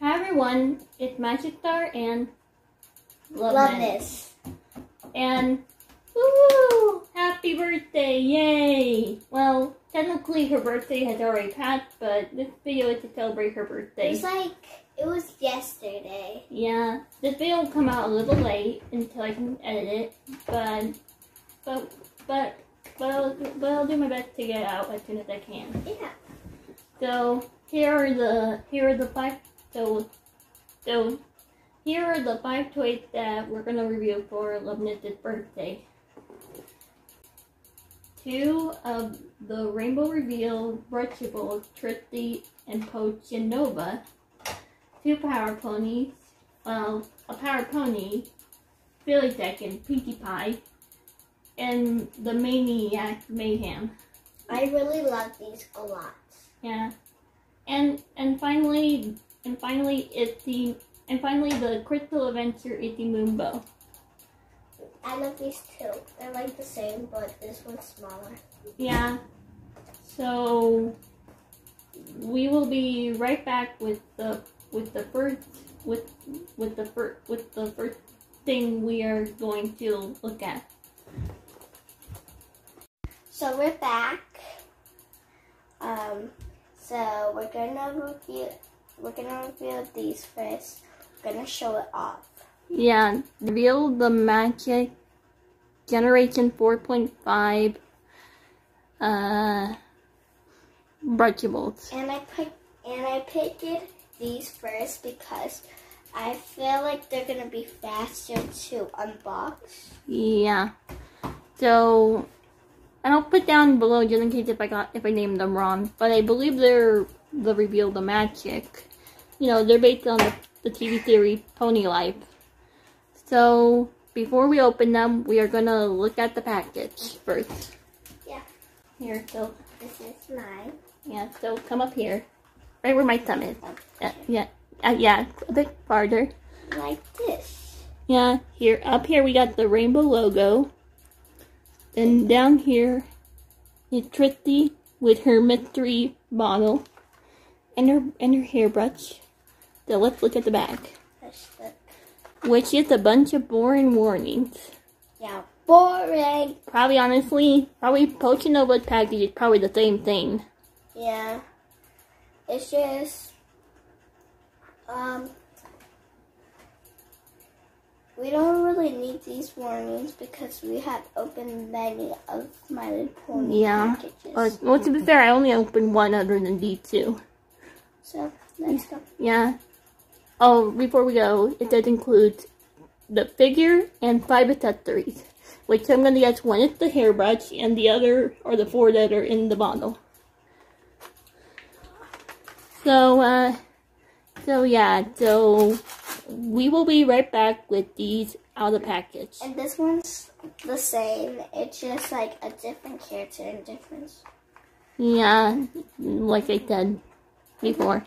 Hi everyone, it's Magic Star and Love Loveness. And woo! Happy birthday! Yay! Well, technically her birthday has already passed, but this video is to celebrate her birthday. It's like it was yesterday. Yeah, this video will come out a little late until I can edit it, but but but but I'll, but I'll do my best to get it out as soon as I can. Yeah. So here are the here are the five so so here are the five toys that we're gonna review for Loveness's birthday. Two of the Rainbow Reveal Brushables, Trixie and Potion Nova. Two Power Ponies, well, a Power Pony, Billy Deck and Pinkie Pie, and the Maniac Mayhem. I really love these a lot. Yeah. And and finally and finally it's the and finally the Crystal Adventure is the Moonbow. I love these two. They're like the same, but this one's smaller. Yeah. So we will be right back with the with the first with with the first with the first thing we are going to look at. So we're back. Um, so we're gonna review. We're gonna reveal these first. We're gonna show it off. Yeah, reveal the magic generation 4.5 uh brushables. And I pick and I picked these first because I feel like they're gonna be faster to unbox. Yeah. So, and I'll put down below just in case if I got if I named them wrong. But I believe they're the reveal the magic. You know, they're based on the, the TV series Pony Life. So before we open them, we are gonna look at the package first. Yeah. Here, so This is mine. yeah, so come up here, right where my thumb is. Yeah, yeah, uh, yeah, a bit farther. Like this. Yeah, here up here we got the rainbow logo. And down here is Trixie with her mystery bottle and her and her hairbrush. So let's look at the back, which is a bunch of boring warnings. yeah boring. Probably honestly, probably poaching Potion Nova's package is probably the same thing. Yeah. It's just um we don't really need these warnings because we have opened many of My Little Pony Yeah. packages. Well, to be fair, I only opened one other than these two. so let's go. Yeah. Oh, before we go, it does include the figure and five accessories, which I'm gonna guess one is the hairbrush and the other are the four that are in the bottle. So, uh, so yeah, so we will be right back with these out of the package. And this one's the same. It's just like a different character and difference. Yeah, like I said before,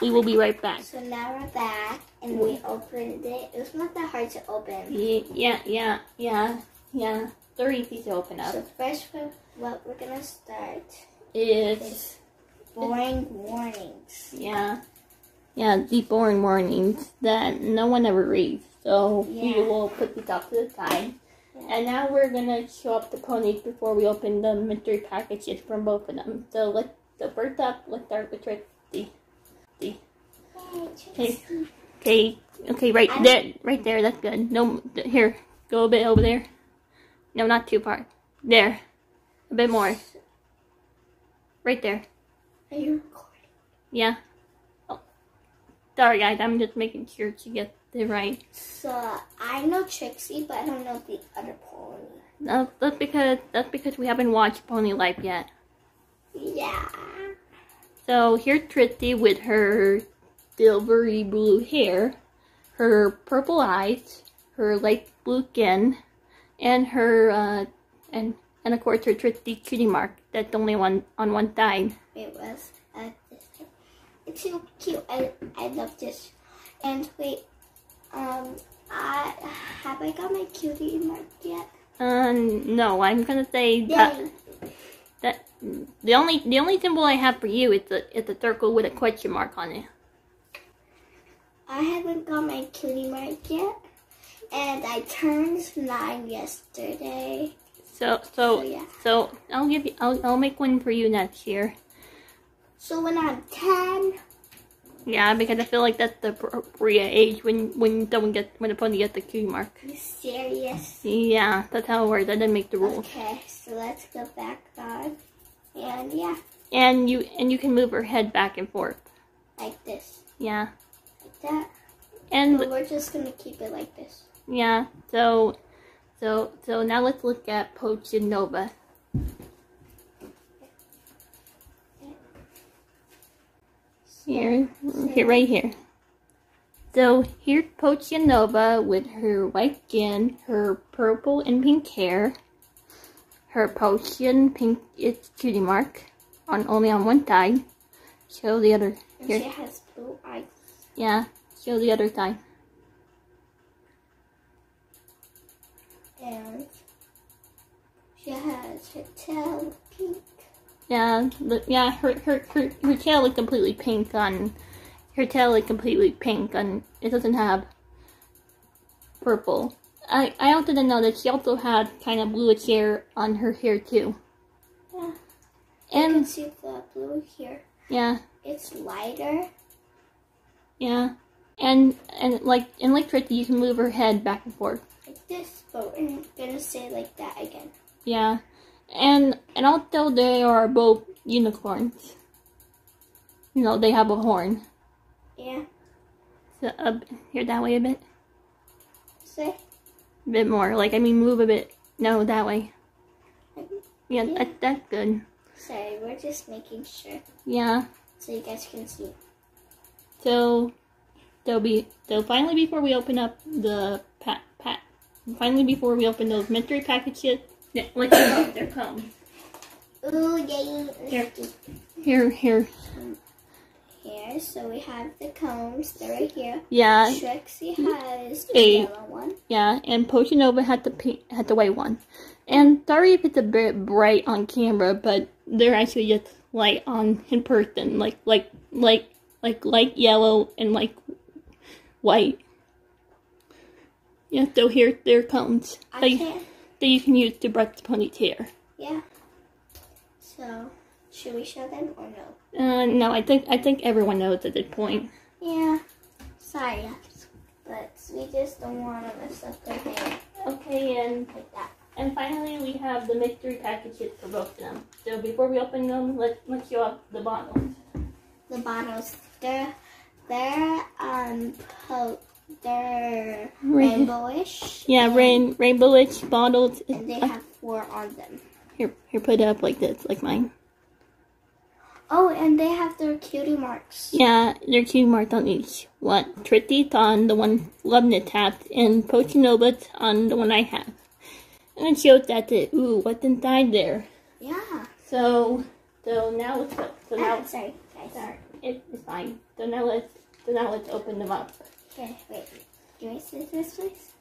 we will be right back. So now we're back and we opened it. It was not that hard to open. Yeah, yeah, yeah, yeah. They're easy to open up. So first what we're gonna start Is boring warnings. yeah, yeah. The boring warnings that no one ever reads. So we will put these off to the side. Yeah. And now we're gonna show up the ponies before we open the mystery packages from both of them. So let's so first up, let's start with Trixie. Okay. Okay, okay, right there, right there. That's good. No, here, go a bit over there. No, not too far. There, a bit more. Right there. Are you recording? Yeah. Oh, sorry guys. I'm just making sure to get it right. So I know Trixie, but I don't know the other pony. No, that's because that's because we haven't watched Pony Life yet. Yeah. So here's Trixie with her silvery blue hair, her purple eyes, her light blue skin, and her uh, and and of course her Trixie cutie mark that's the only one on one side. It was uh. It's so cute. I I love this. And wait, um, I have I got my cutie mark yet? Um, no, I'm gonna say that, Yay! that the only the only symbol I have for you is the is the circle with a question mark on it. I haven't got my cutie mark yet, and I turned nine yesterday. So So so yeah. so I'll give you I'll I'll make one for you next year. So when I'm ten, Yeah, because I feel like that's the appropriate age when when someone gets when a pony gets the cutie mark. you serious? Yeah, that's how it works. I didn't make the rules. Okay, so let's go back on, and yeah, And you and you can move her head back and forth. like this, Yeah, that. and we're just gonna keep it like this. yeah. So so so now let's look at Potion Nova. Here, here, right here. So here's Potion Nova with her white skin, her purple and pink hair, her potion pink it's cutie mark on only on one side. Show the other And she has blue eyes. Yeah, show the other side. And she has her tail pink. Yeah, the, yeah, her, her her her tail is completely pink on her tail is completely pink on it doesn't have purple. I I also didn't know that she also had kind of bluish hair on her hair too. Yeah. You can And see the blue here. yeah, It's lighter. yeah. And and like in like Trixie you can move her head back and forth. Like this, but we're gonna say like that again. Yeah. And and although they are both unicorns, you know, they have a horn. Yeah. So uh, here that way a bit. Say. A bit more. Like I mean move a bit. No, that way. Yeah, Yeah. That, that's good. Sorry, we're just making sure Yeah. so you guys can see. So they'll be so finally before we open up the pat pat finally before we open those mystery packages, yeah, let's see what there comes. Ooh, yay! Here. Here here. Here, so we have the combs. They're right here. Yeah, Trixie has the Eight. yellow one. yeah, and Potion Nova had the pink, had the white one. And sorry if it's a bit bright on camera, but they're actually just light on in person, like like like like light yellow and like white. Yeah, so here there comes. I That, can't. that you can use to brush the pony's hair. Yeah. So, should we show them or no? Uh, no, I think I think everyone knows at this point. Yeah. Sorry. But we just don't want to mess up their hair Okay, and like that. and finally we have the mystery packages for both of them. So before we open them, let let's show off the bottles. The bottles, they're, they're, um, po- they're Rain- rainbowish. Yeah, rain rainbowish bottles. And they Uh, have four on them. here, here, put it up like this, like mine. Oh, and they have their cutie marks. Yeah, their cutie marked on each one. Trixie's on the one Loveness has, and Potion Nova's on the one I have. And it shows that the ooh, what's inside there. Yeah. So, so now let's go. So now Ah, sorry. Sorry, it, it's fine. So now let's so now let's open them up. Okay, wait. Give me scissors, please.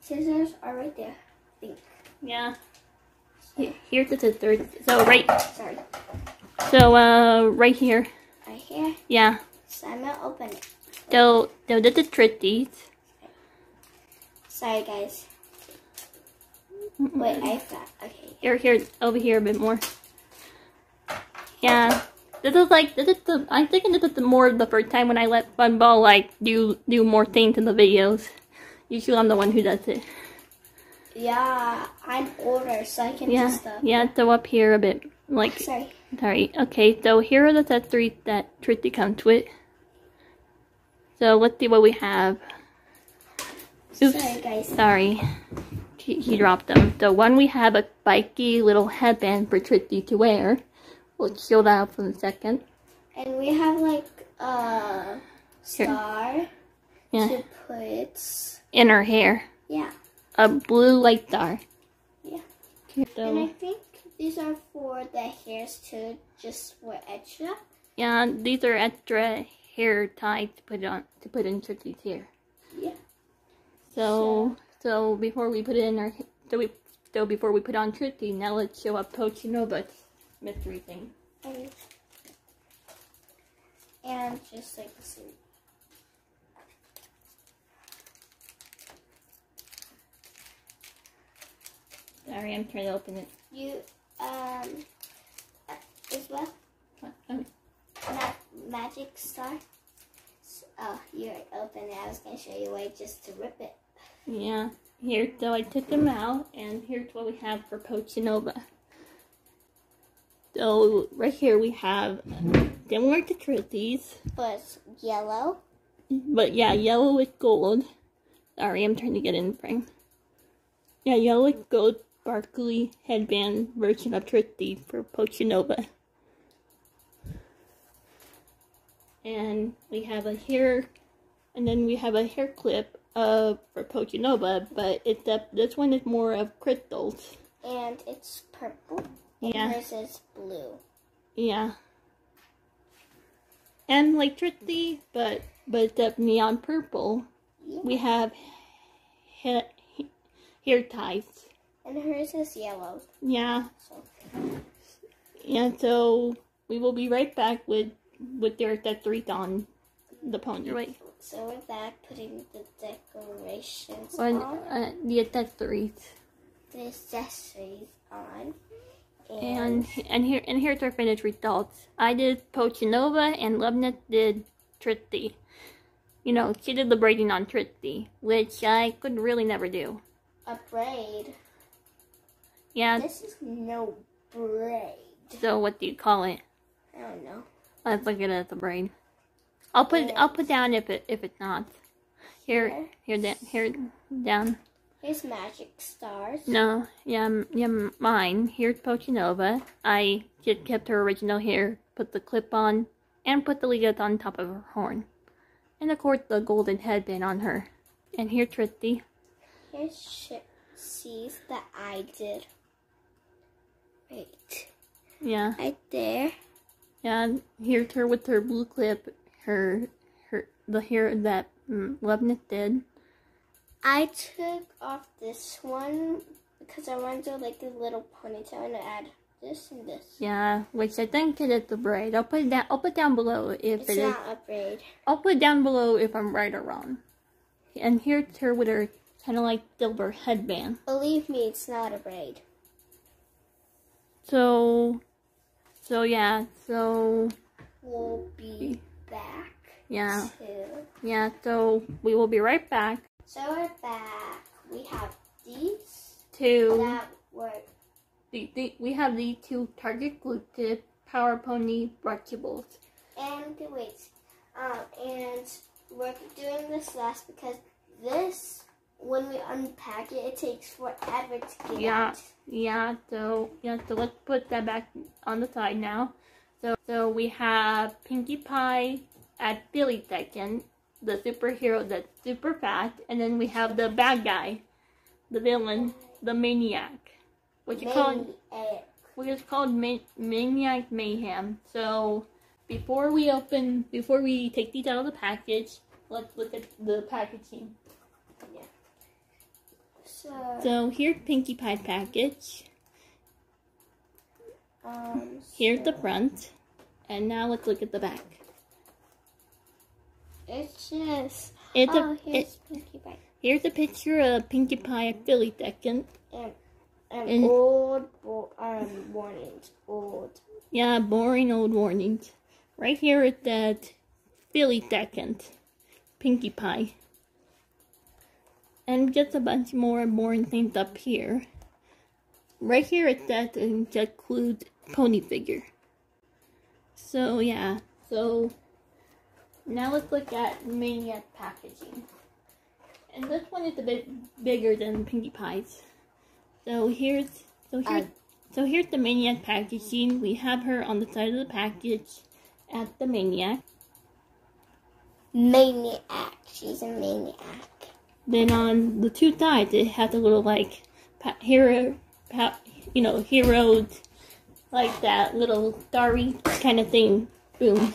Scissors are right there. I think. Yeah. Here's the scissors. So right, Sorry. so uh, right here. Right here. Yeah. So I'm gonna open it. So so this is Trixie's. Sorry, guys. Wait, I forgot. Okay. Here, here, over here a bit more. Yeah. This is like this is the I'm thinking this is the more the first time when I let Funball like do do more things in the videos. Usually I'm the one who does it. Yeah, I'm older, so I can Yeah, do stuff. Uh, yeah. So up here a bit like oh, Sorry. Sorry. Okay, so here are the accessories that Trixie comes with. So let's see what we have. Oops. Sorry, guys. Sorry. He, he dropped them. So one we have a spiky little headband for Trixie to wear. We'll show that up in a second. And we have like a star Yeah. to put. In her hair. Yeah. A blue light star. Yeah. Okay, And I think these are for the hairs to just for extra. yeah, these are extra hair ties to put on to put in Trixie's hair. Yeah. So, so before we put it in our, so we, so before we put on Trixie, now let's show up Potion Nova's mystery thing. And, just like the suit. Sorry, I'm trying to open it. You, um, uh, as well? What? Um, Ma magic star? Oh, you're open it. I was going to show you a way just to rip it. Yeah. Here, so I took them out, and here's what we have for Potion Nova. So, right here we have similar to Trithy's, But it's yellow. but yeah, yellow with gold. Sorry, I'm trying to get in frame. Yeah, yellow with gold sparkly headband version of Trithy for Potion Nova. And we have a hair, and then we have a hair clip uh, for Potion Nova, but it's a, this one is more of crystals. And it's purple. And Yeah. hers is blue. Yeah. And like Trithy, but but it's a neon purple. Yeah. We have ha- hair ties. And hers is yellow. Yeah. So And so we will be right back with with their accessories on the pony. Right. so we're back putting the decorations On on. uh, the accessories. The accessories on. And and here and here's our finished results. I did Potion Nova and Loveness did Trithy. You know, she did the braiding on Trithy, which I could really never do. a braid. Yeah, This is no braid. so what do you call it? I don't know. Let's look at it as a braid. I'll put I'll put down if it if it's not. Here here da- here down. Here's magic stars. No, yeah, yeah, mine. Here's Potion Nova. I just kept her original hair, put the clip on, and put the leads on top of her horn. And of course the golden headband on her. And here Trithy. Here's sh- C's that I did. Wait. Yeah, Right there. yeah. Here's her with her blue clip, her her the hair that mm, Loveness did. I took off this one because I wanted to like a little ponytail and add this and this. Yeah, which I think it is the braid. I'll put it down. I'll put down below if It's it is. not a braid. I'll put down below if I'm right or wrong. And here's her with her kind of like silver headband. Believe me, it's not a braid. So, so yeah, so We'll be back. yeah, yeah. So we will be right back So we're back. We have these two. that were the, the we have the two Target glue tip Power Pony brushables. and the wait, um, and we're doing this last because this, when we unpack it, it takes forever to get Yeah. out. Yeah, so yeah, so let's put that back on the side now. So so we have Pinkie Pie at Fili-Second, the superhero that's super fast, and then we have the bad guy, the villain, the maniac, is called Maniac. which is called Ma- Maniac Mayhem. So before we open, before we take these out of the package, let's look at the packaging. So, So here's Pinkie Pie package. um, Here's the front, and now let's look at the back. It's just, It's oh, a here's it, Pinkie Pie. here's a picture of Pinkie Pie at Fili-Second. And, and, And- old, bo- um, warnings, old. Yeah, boring old warnings. Right here is that Fili-Second, Pinkie Pie. And just a bunch more boring things up here. Right here it says it includes pony figure. So yeah, so now let's look at Maniac packaging. And this one is a bit bigger than Pinkie Pie's. So here's so here's so here's the Maniac packaging. We have her on the side of the package at the Maniac. Maniac. She's a maniac. Then on the two sides, it has a little like pa- hero, pa- you know, heroes, like that little starry kind of thing. Boom.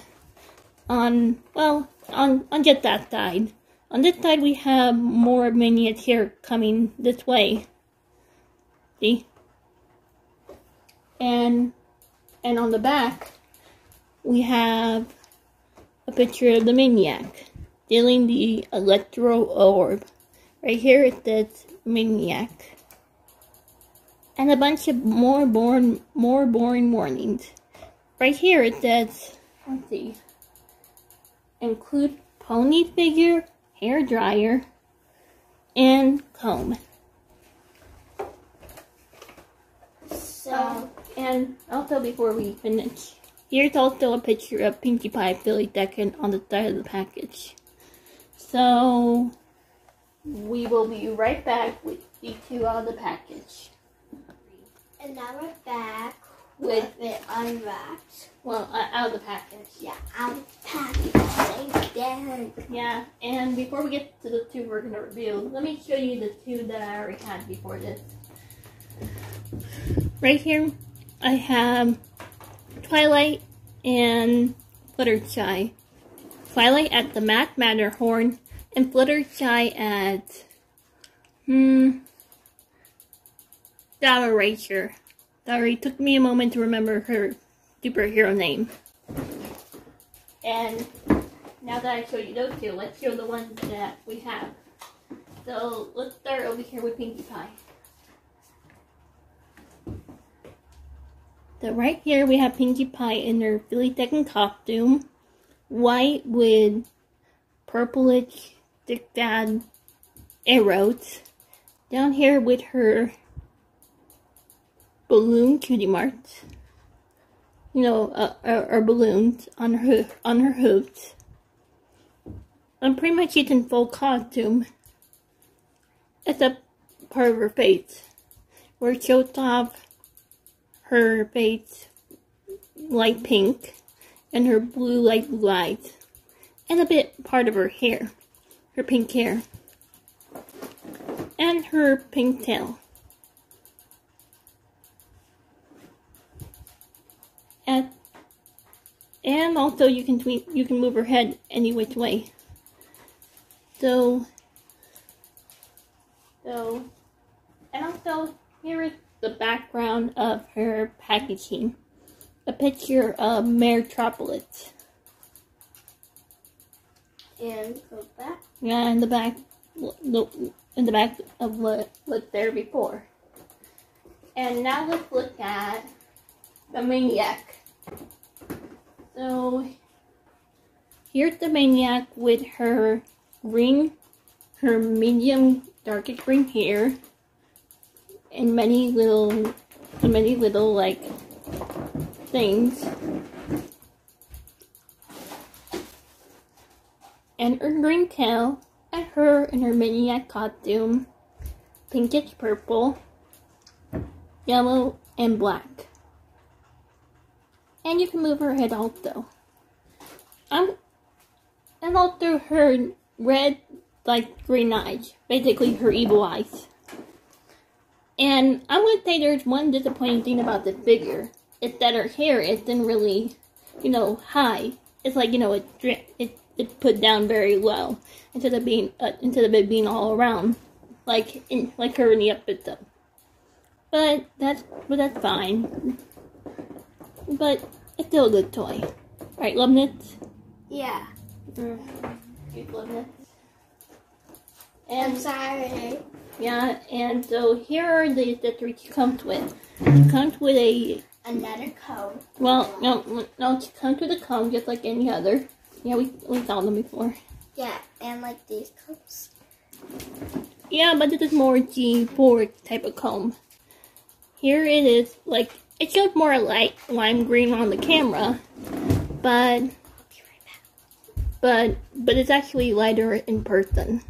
On well, on on just that side. On this side, we have more minions here coming this way. See? And and on the back, we have a picture of the maniac dealing the electro orb. Right here it says maniac. and a bunch of more boring, more boring warnings. Right here it says, let's see, include pony figure, hair dryer, and comb. So, um, And also before we finish, here's also a picture of Pinkie Pie Philly Deccan on the side of the package. So we will be right back with the two out of the package. and now we're back With with it unwrapped. Well, uh, out of the package. Yeah, I'm packing again. Yeah, and before we get to the two we're gonna reveal, let me show you the two that I already had before this. Right here, I have Twilight and Fluttershy. Twilight at the Masked Matter-Horn, and Fluttershy at hmm Saddle Rager. Sorry, took me a moment to remember her superhero name. And now that I showed you those two, let's show the ones that we have. So let's start over here with Pinkie Pie. So right here we have Pinkie Pie in her Philly Deccan costume, white with purplish zigzag arrows. Down here with her balloon cutie marks, you know, uh, or balloons on her on her hooves. I'm pretty much she's in full costume, except part of her face, where it shows off her face light pink and her blue light blue eyes, and a bit part of her hair, her pink hair, and her pink tail. And and also you can tweet, you can move her head any which way. So, so, and also here is the background of her packaging. A picture of Metropolis. And go back. Yeah, in the back, in the back of what was there before. And now let's look at the maniac. So here's the maniac with her green, her medium darkish green hair, and many little, many little like things. And her green tail, and her in her maniac costume, pinkish purple, yellow, and black. And you can move her head also. Um, and also her red, like green eyes, basically her evil eyes. And I'm gonna say there's one disappointing thing about the figure. It's that her hair isn't really, you know, high. It's like you know, it it it's put down very low instead of being uh, instead of it being all around, like in like her in the episode. But that's but that's fine. But it's still a good toy, right, Loveness? Yeah. Mm. Cute Loveness. I'm sorry. yeah, and so here are the accessories she comes with. She comes with a Another cone. well, no, no, she comes with a comb just like any other. Yeah, we we saw them before. Yeah, and like these combs. Yeah, but this is more G4 type of comb. Here it is, like, it shows more like lime green on the camera, but, I'll be right back. but, but it's actually lighter in person.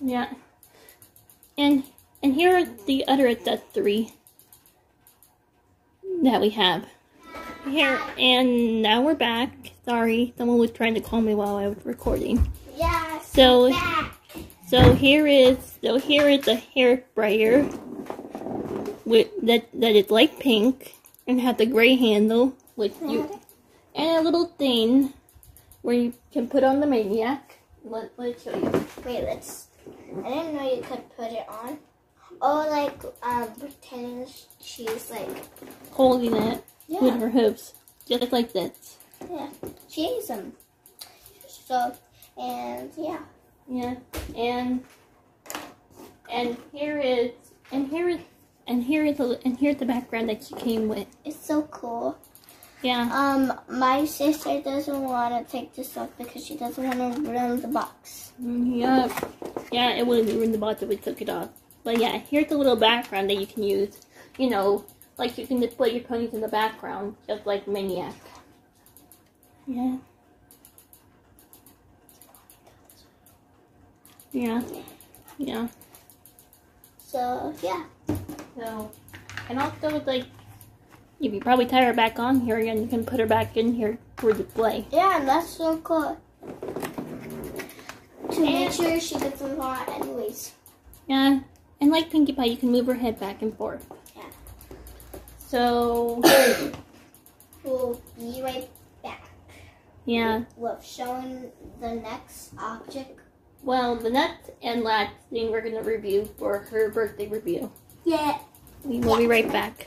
Yeah. And, and here are the other accessory that we have. Here, and now we're back. Sorry, someone was trying to call me while I was recording. Yes. So- back. So here is so here is a hair sprayer with that that is light pink and has a gray handle with you and a little thing where you can put on the maniac. Let let's show you. Wait, let's. I didn't know you could put it on. Oh, like um, pretending she's like. Holding it with her hoops. Just like this. Yeah. She's um. So and yeah. Yeah. And and here is And here is and here is the and here's the background that you came with. It's so cool. Yeah. Um, my sister doesn't want to take this off because she doesn't want to ruin the box. Yeah. Yeah, it wouldn't ruin the box if we took it off. But yeah, here's a little background that you can use. You know, like you can display your ponies in the background, just like Maniac. Yeah. Yeah. Yeah. So yeah. So, and also it's like, if you probably tie her back on here again, you can put her back in here for display. Yeah, and that's so cool. To make sure she doesn't fall out anyways. Yeah, and like Pinkie Pie, you can move her head back and forth. Yeah. So, We'll be right back yeah. with showing the next object. Well, the next and last thing we're gonna review for her birthday review. Yeah. We will be right back.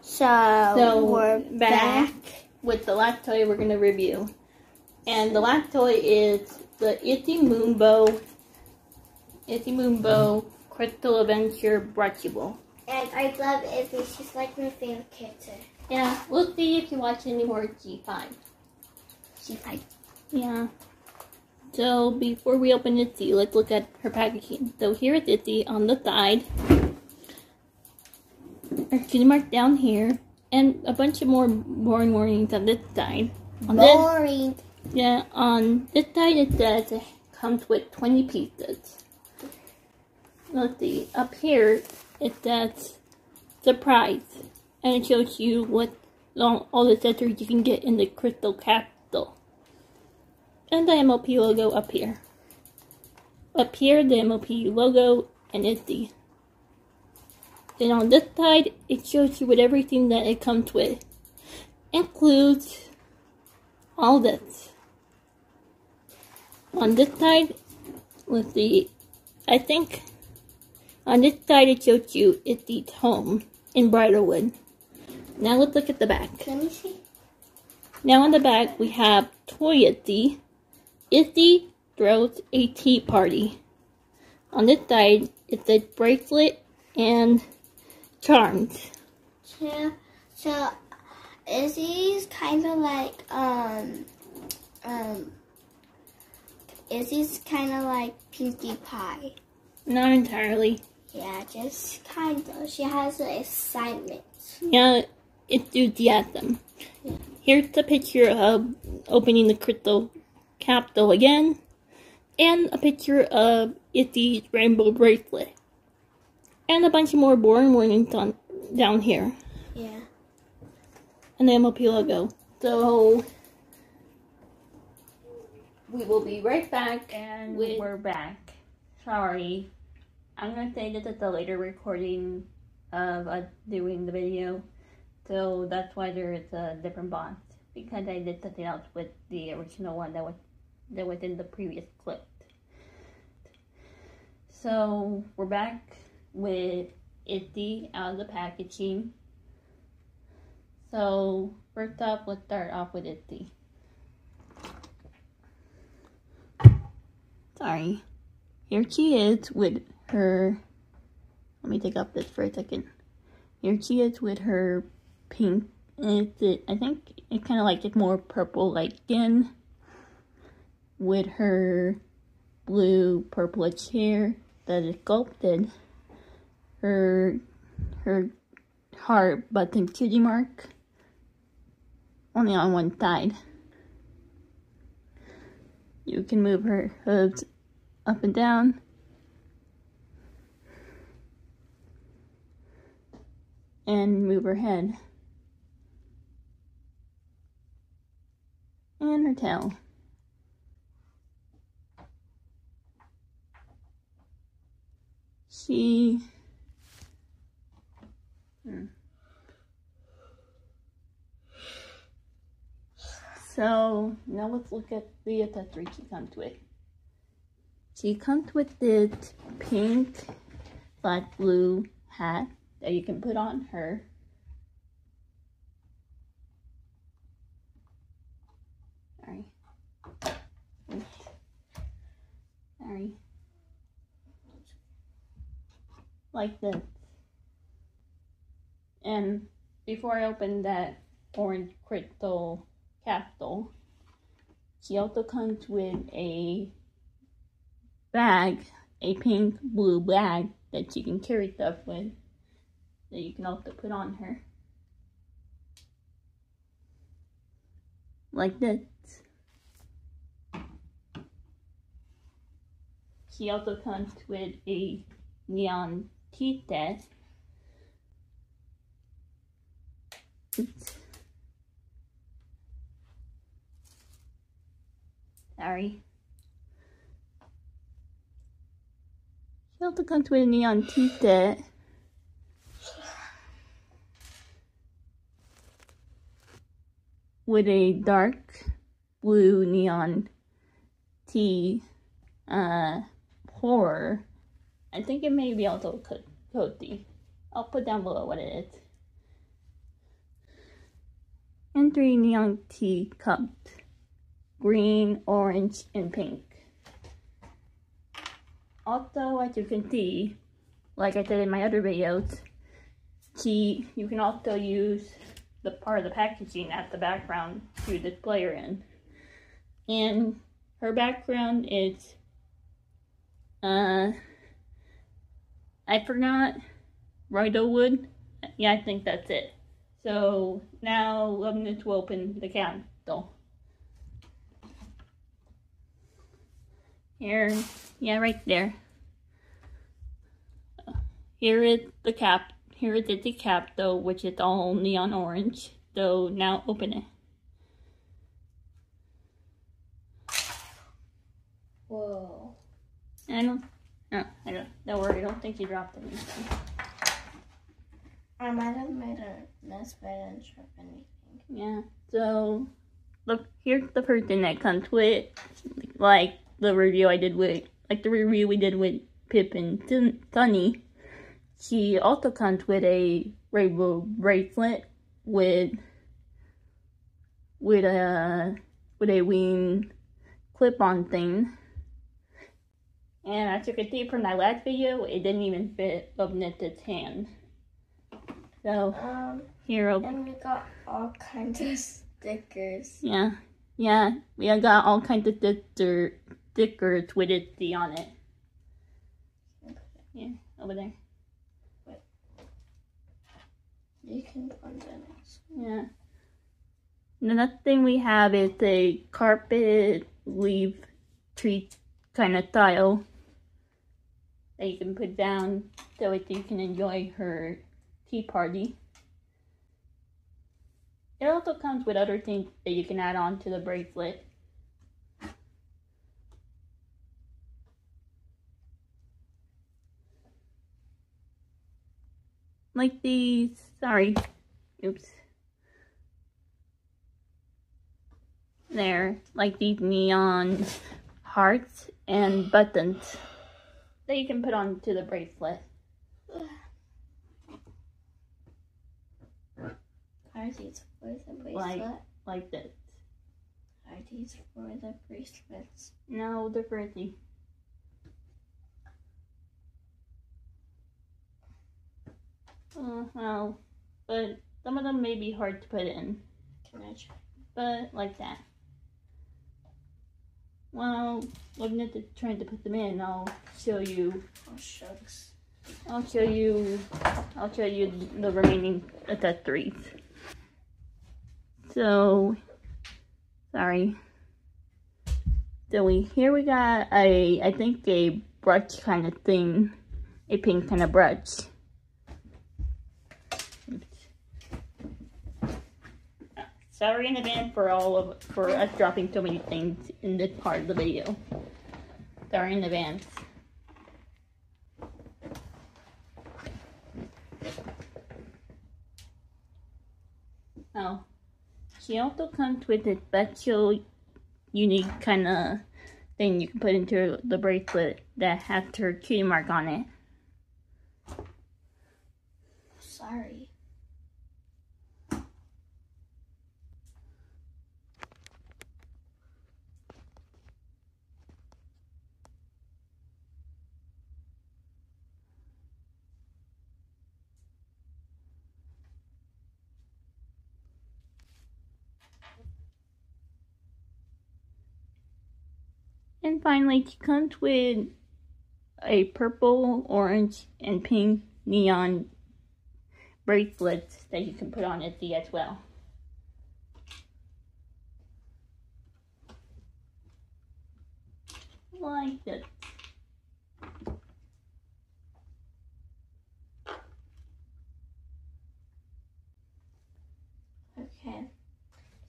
So, So, we're back. back. with the last toy we're gonna review. And the last toy is the Izzy Moonbow Izzy Moonbow Crystal Adventure Brushable. And I love Izzy. She's like my favorite character. Yeah, we'll see if you watch any more G5. She's like, Yeah. So before we open Izzy, let's look at her packaging. So here is Izzy on the side. Her cutie mark down here. And a bunch of more boring warnings on this side. On this boring. Yeah, on this side it says it comes with 20 pieces. Let's see, up here it says surprise, and it shows you what all, all the accessories you can get in the crystal capsule. And the MLP logo up here. Up here, the MLP logo and Izzy. Then on this side, it shows you with everything that it comes with. Includes all this. On this side, let's see, I think on this side it shows you it's the home in Bridlewood. Now let's look at the back. Let me see. Now on the back we have Toy Izzy. Izzy throws a tea party. On this side it says bracelet and charms. So, so Izzy's kind of like um um. Izzy's kind of like Pinkie Pie. Not entirely. Yeah, just kind of. She has an assignment. Yeah, enthusiasm. Here's the picture of opening the crystal capsule again, and a picture of Izzy's rainbow bracelet, and a bunch of more boring warnings on down here, Yeah. and the MLP logo. So we will be right back, And with we're back. Sorry. I'm gonna say this is a later recording of us doing the video. So that's why there is a different box. Because I did something else with the original one that was that was in the previous clip. So we're back with Izzy out of the packaging. So first up, let's start off with Izzy. Sorry. Here she is with her. Let me take off this for a second. Here she is with her pink. It's, it, I think it's kind of like it's more purple like skin. With her blue purplish hair that is sculpted. Her her heart button cutie mark. Only on one side. You can move her hooves up and down. And move her head. And her tail. She. Hmm. So now let's look at the she comes with. She comes with this pink slash blue hat that you can put on her. Sorry. Sorry. Like this. And before I open that orange crystal capsule, she also comes with a bag, a pink blue bag that she can carry stuff with that you can also put on her. Like this. She also comes with a neon teeth test. Sorry. She also comes with a neon teeth. With a dark blue neon T uh horror. I think it may be also Coty. I'll put down below what it is. And three neon tea cups. Green, orange, and pink. Also, as you can see, like I said in my other videos, she, you can also use the part of the packaging as the background to display her in. And her background is uh, I forgot Bridlewood. Yeah, I think that's it. So now I'm going to open the candle. Here, yeah, right there. Here is the cap. Here is the cap, though, which is all neon orange. So now open it. Whoa. I don't. No, I don't. Don't worry. I don't think you dropped anything. I might have made a mess, but I didn't drop anything. Yeah. So, look. Here's the person that comes with, like the review I did with, like the review we did with Pip and Sunny. She also comes with a rainbow bracelet with with a with a wing clip-on thing. And as you can see from that last video, it didn't even fit Loveness's hand. So, Um, here, and we got all kinds of stickers. yeah, yeah, we got all kinds of sticker, stickers with it D on it. Yeah, over there. You can put. Yeah. The next thing we have is a carpet leaf tree kind of tile that you can put down so that you can enjoy her tea party. It also comes with other things that you can add on to the bracelet. Like these, sorry, oops. There, like these neon hearts and buttons that you can put onto the bracelet. These for the bracelet? Like- Like this. Are these for the bracelets? No, they're pretty. Uh, well, but some of them may be hard to put in, Can I try? but like that. Well, looking at the trying to put them in, I'll show you. Oh, shucks. I'll show you. I'll show you the remaining uh, accessories. So, sorry. So we here we got a I think a brush kind of thing, a pink kind of brush. Oops. Sorry in advance for all of for us dropping so many things in this part of the video. Sorry in advance. Oh, she also comes with a special, unique kind of thing you can put into the bracelet that has her cutie mark on it. Sorry. And finally, it comes with a purple, orange, and pink neon bracelets that you can put on Izzy as well. Like this. Okay.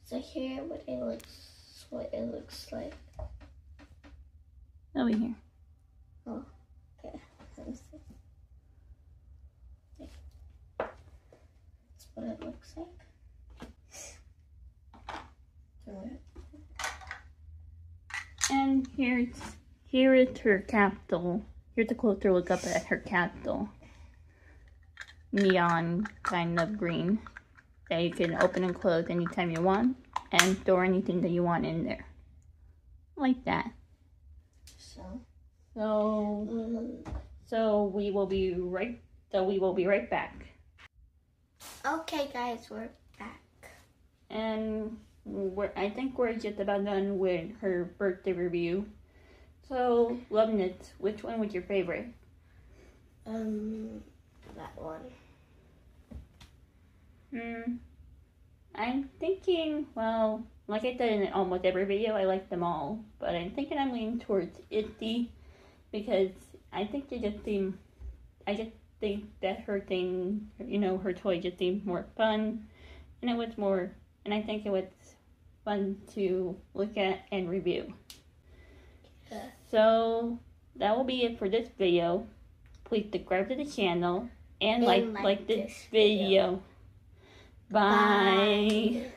So here what it looks what it looks like. Over here. Oh, okay. Let me see. That's what it looks like. And here's here is her capital. Here's a closer look up at her capital. Neon kind of green that you can open and close anytime you want and store anything that you want in there. Like that. So, So so we will be right so we will be right back. okay, guys, we're back. And we're I think we're just about done with her birthday review. So Loveness, which one was your favorite? Um, that one. Hmm. I'm thinking, well, like I said in almost every video, I like them all. But I'm thinking I'm leaning towards Izzy because I think they just seem, I just think that her thing, you know, her toy just seemed more fun. And it was more, and I think it was fun to look at and review. Yeah. So that will be it for this video. Please subscribe to the channel and, And like, like like this this video. video. Bye. Bye.